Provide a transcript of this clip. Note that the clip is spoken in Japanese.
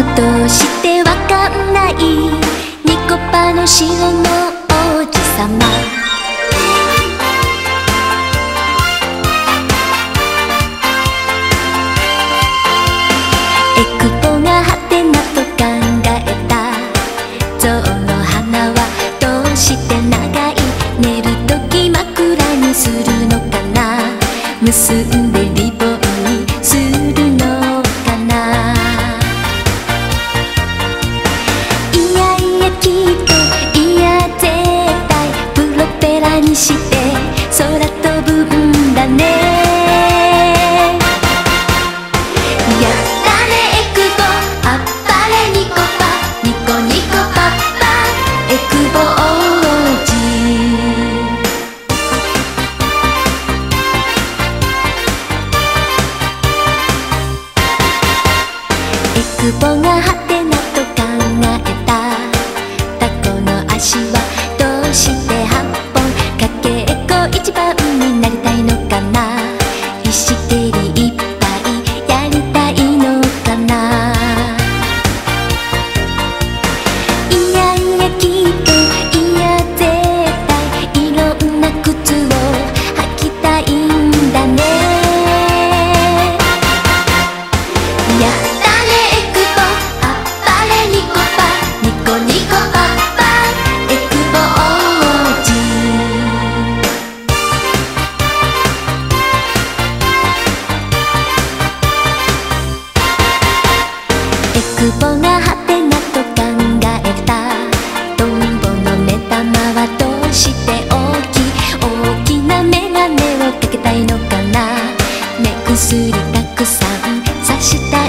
どうしてわかんない。ニコパの城の王子様。エクボがハテナと考えた。象の花はどうして長い。寝るとき枕にするのかな。結んでリにして空飛ぶんだね。やったねエクボあっぱれニコパニコニコパッパエクボ王子。エクボがなメガネをかけたいのかな。目薬たくさんさした